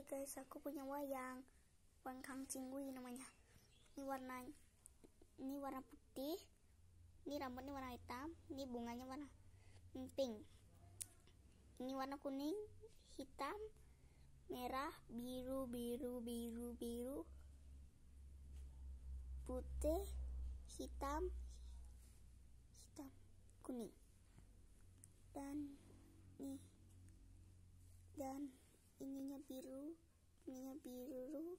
deh guys aku punya wayang. Wayang kang cingui namanya. Ini warna ini warna putih ini rambutnya warna hitam ini bunganya warna pink. Ini warna kuning hitam merah biru biru biru biru putih hitam hitam kuning dan nih dan ininya biru ininya biru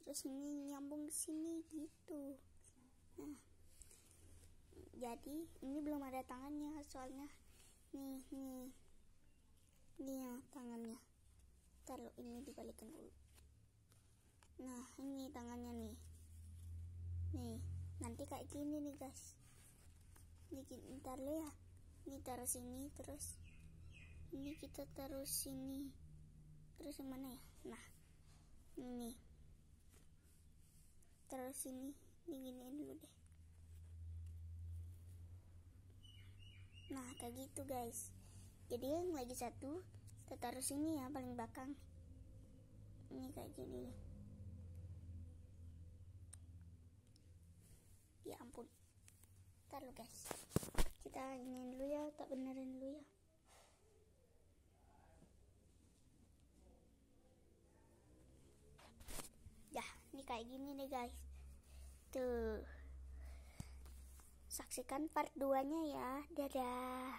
terus ini nyambung ke sini gitu. Nah jadi ini belum ada tangannya soalnya nih nih ini ya tangannya. Taruh ini dibalikin dulu. Nah ini tangannya nih. Nih nanti kayak gini nih guys. Ini ntar ya. Ini taruh sini terus ini kita taruh sini terus yang mana ya? Nah ini. Terus ini giniin dulu deh. Nah kayak gitu guys. Jadi yang lagi satu kita taruh sini ya paling belakang. Ini kayak gini nih. Ya ampun. Taruh guys. Kita ini dulu ya tak benerin dulu ya ini kayak gini nih guys. Tuh. Saksikan part 2 nya ya. Dadah